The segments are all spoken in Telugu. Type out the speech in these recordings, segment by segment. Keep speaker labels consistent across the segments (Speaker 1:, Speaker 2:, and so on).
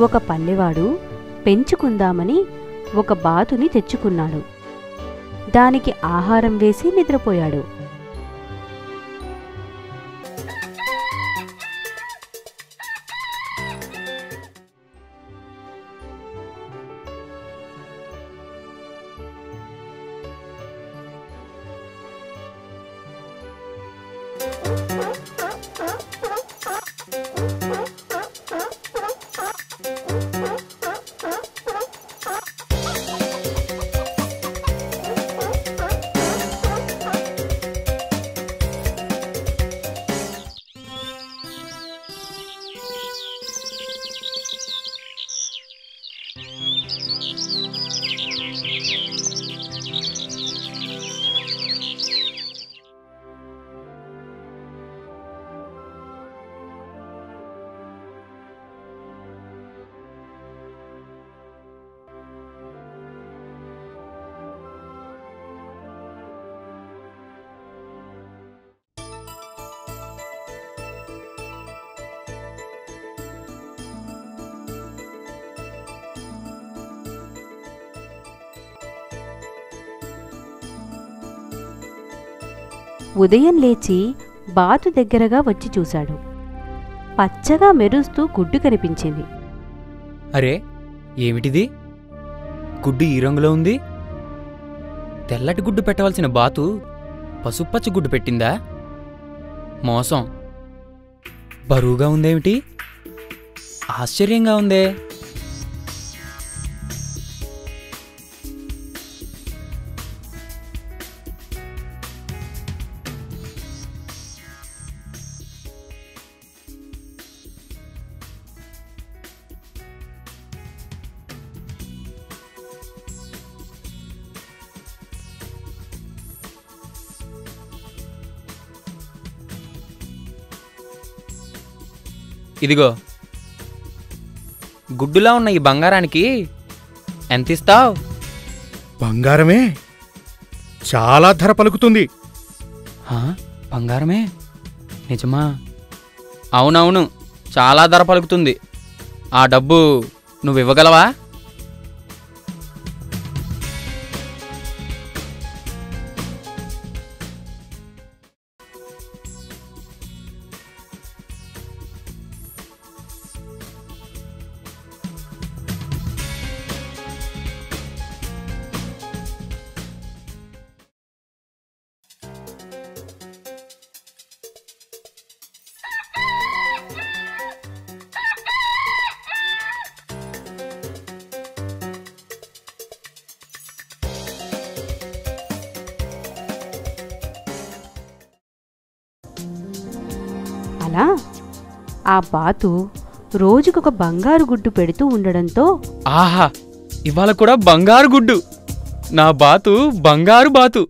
Speaker 1: ఒక పల్లెవాడు పెంచుకుందామని ఒక బాతుని తెచ్చుకున్నాడు. దానికి ఆహారం వేసి నిద్రపోయాడు. ఉదయం లేచి బాతు దగ్గరగా వచ్చి చూశాడు. పచ్చగా మెరుస్తూ గుడ్డు కనిపించింది.
Speaker 2: అరే ఏమిటిది? గుడ్డు ఈ రంగులో ఉంది? తెల్లటి గుడ్డు పెట్టవలసిన బాతు పసుపచ్చ గుడ్డు పెట్టిందా? మోసం. బరువుగా ఉందేమిటి? ఆశ్చర్యంగా ఉందే. ఇదిగో. గుడ్డులా ఉన్న ఈ బంగారానికి ఎంత ఇస్తావు?
Speaker 3: బంగారమే? చాలా ధర పలుకుతుంది.
Speaker 2: బంగారమే? నిజమా? అవునవును చాలా ధర పలుకుతుంది. ఆ డబ్బు నువ్వు ఇవ్వగలవా?
Speaker 1: అలా ఆ బాతు రోజుకొక బంగారు గుడ్డు పెడుతూ ఉండడంతో
Speaker 2: ఆహా ఇవాళ కూడా బంగారు గుడ్డు. నా బాతు బంగారు బాతు.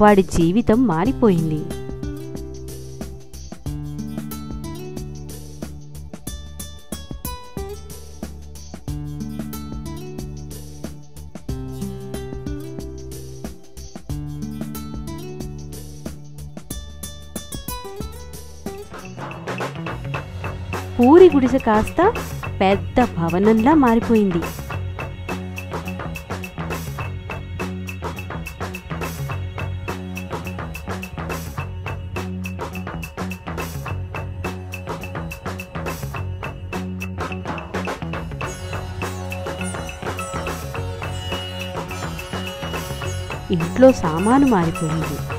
Speaker 1: వాడి జీవితం మారిపోయింది. పూరి గుడిసె కాస్త పెద్ద భవనంలా మారిపోయింది. ఇంట్లో సామాను మారిపోయింది.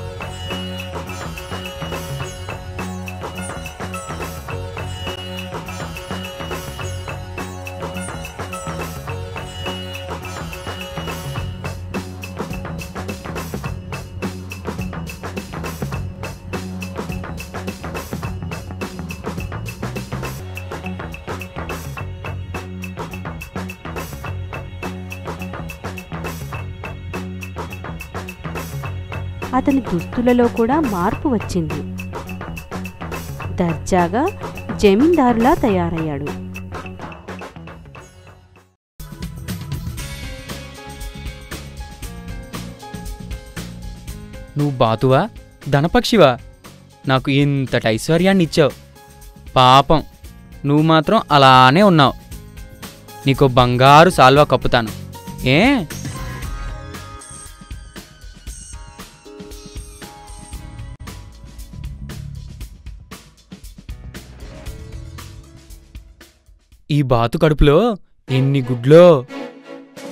Speaker 1: అతని దుస్తులలో కూడా మార్పు వచ్చింది. దర్జాగా జమీందారులా తయారయ్యాడు.
Speaker 2: నువ్వు బాతువా? ధనపక్షివా? నాకు ఇంతటి ఐశ్వర్యాన్ని ఇచ్చావు పాపం. నువ్వు మాత్రం అలానే ఉన్నావు. నీకు బంగారు సాల్వా కప్పుతాను. ఏ? ఈ బాతు కడుపులో ఎన్ని గుడ్లో?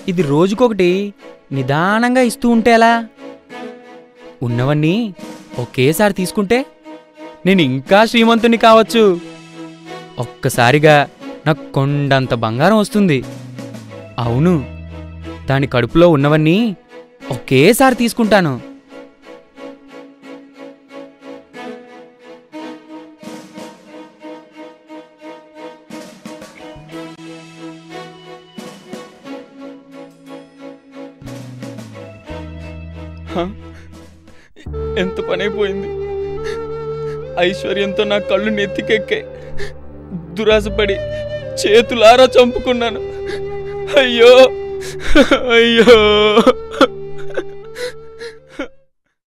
Speaker 2: ఇది రోజుకొకటి నిదానంగా ఇస్తూ ఉంటే ఎలా? ఉన్నవన్నీ ఒకేసారి తీసుకుంటే నేను ఇంకా శ్రీమంతుని కావచ్చు. ఒక్కసారిగా నాకు కొండంత బంగారం వస్తుంది. అవును దాని కడుపులో ఉన్నవన్నీ ఒకేసారి తీసుకుంటాను. ఎంత పనైపోయింది? ఐశ్వర్యంతో నా కళ్ళు నెత్తికెక్కే. దురాశపడి చేతులారా చంపుకున్నాను. అయ్యో! అయ్యో!